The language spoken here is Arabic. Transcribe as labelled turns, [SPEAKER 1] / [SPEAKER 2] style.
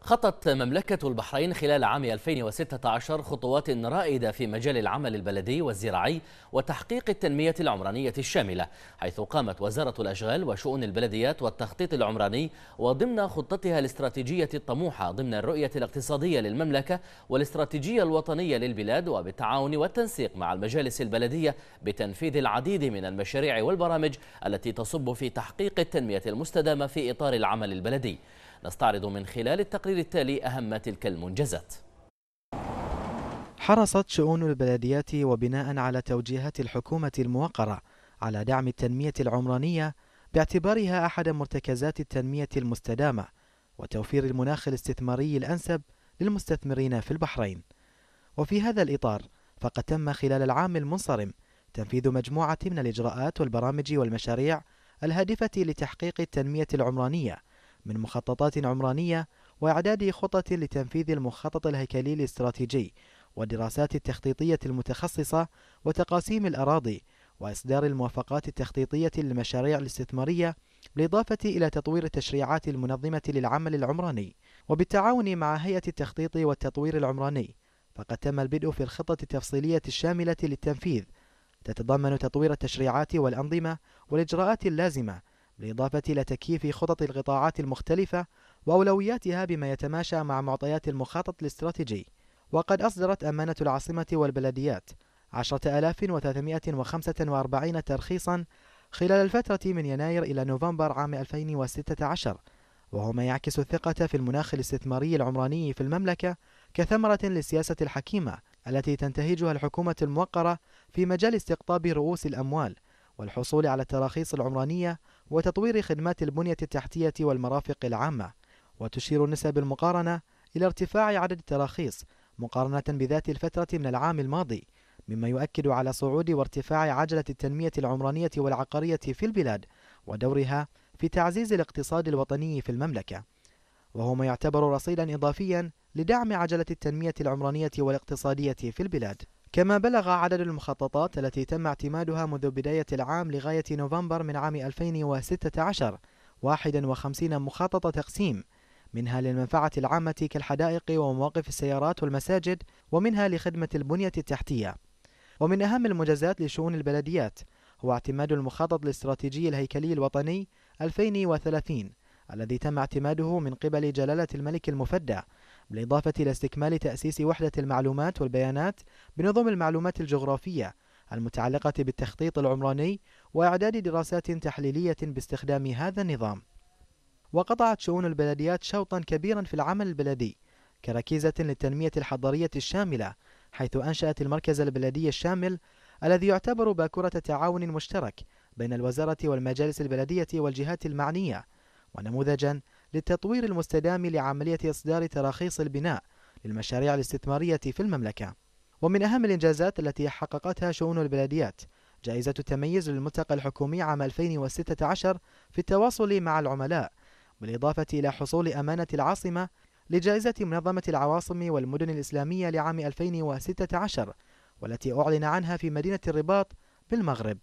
[SPEAKER 1] خطت مملكة البحرين خلال عام 2016 خطوات رائدة في مجال العمل البلدي والزراعي وتحقيق التنمية العمرانية الشاملة حيث قامت وزارة الأشغال وشؤون البلديات والتخطيط العمراني وضمن خطتها الاستراتيجية الطموحة ضمن الرؤية الاقتصادية للمملكة والاستراتيجية الوطنية للبلاد وبالتعاون والتنسيق مع المجالس البلدية بتنفيذ العديد من المشاريع والبرامج التي تصب في تحقيق التنمية المستدامة في إطار العمل البلدي. نستعرض من خلال التقرير التالي أهم تلك المنجزات.
[SPEAKER 2] حرصت شؤون البلديات وبناء على توجيهات الحكومة الموقرة على دعم التنمية العمرانية باعتبارها أحد مرتكزات التنمية المستدامة وتوفير المناخ الاستثماري الأنسب للمستثمرين في البحرين. وفي هذا الإطار فقد تم خلال العام المنصرم تنفيذ مجموعة من الإجراءات والبرامج والمشاريع الهادفة لتحقيق التنمية العمرانية من مخططات عمرانية وإعداد خطط لتنفيذ المخطط الهيكلي الاستراتيجي والدراسات التخطيطية المتخصصة وتقاسيم الأراضي وإصدار الموافقات التخطيطية للمشاريع الاستثمارية بالإضافة إلى تطوير التشريعات المنظمة للعمل العمراني وبالتعاون مع هيئة التخطيط والتطوير العمراني. فقد تم البدء في الخطة التفصيلية الشاملة للتنفيذ. تتضمن تطوير التشريعات والأنظمة والإجراءات اللازمة بالإضافة إلى تكييف خطط القطاعات المختلفة وأولوياتها بما يتماشى مع معطيات المخطط الاستراتيجي. وقد أصدرت أمانة العاصمة والبلديات 10345 ترخيصا خلال الفترة من يناير إلى نوفمبر عام 2016 وهو ما يعكس الثقة في المناخ الاستثماري العمراني في المملكة كثمرة للسياسة الحكيمة التي تنتهجها الحكومة الموقرة في مجال استقطاب رؤوس الأموال والحصول على التراخيص العمرانية وتطوير خدمات البنية التحتية والمرافق العامة وتشير النسب المقارنة إلى ارتفاع عدد التراخيص مقارنة بذات الفترة من العام الماضي مما يؤكد على صعود وارتفاع عجلة التنمية العمرانية والعقارية في البلاد ودورها في تعزيز الاقتصاد الوطني في المملكة. وهو ما يعتبر رصيدا إضافيا لدعم عجلة التنمية العمرانية والاقتصادية في البلاد. كما بلغ عدد المخططات التي تم اعتمادها منذ بداية العام لغاية نوفمبر من عام 2016 51 مخطط تقسيم منها للمنفعة العامة كالحدائق ومواقف السيارات والمساجد ومنها لخدمة البنية التحتية. ومن أهم المنجزات لشؤون البلديات هو اعتماد المخطط الاستراتيجي الهيكلي الوطني 2030 الذي تم اعتماده من قبل جلالة الملك المفدى بالإضافة إلى استكمال تأسيس وحدة المعلومات والبيانات بنظم المعلومات الجغرافية المتعلقة بالتخطيط العمراني وإعداد دراسات تحليلية باستخدام هذا النظام. وقطعت شؤون البلديات شوطا كبيرا في العمل البلدي كركيزة للتنمية الحضرية الشاملة حيث أنشأت المركز البلدي الشامل الذي يعتبر باكورة تعاون مشترك بين الوزارة والمجالس البلدية والجهات المعنية. ونموذجا للتطوير المستدام لعملية إصدار تراخيص البناء للمشاريع الاستثمارية في المملكة. ومن أهم الإنجازات التي حققتها شؤون البلديات جائزة التميز للملتقى الحكومي عام 2016 في التواصل مع العملاء بالإضافة إلى حصول أمانة العاصمة لجائزة منظمة العواصم والمدن الإسلامية لعام 2016 والتي أعلن عنها في مدينة الرباط بالمغرب.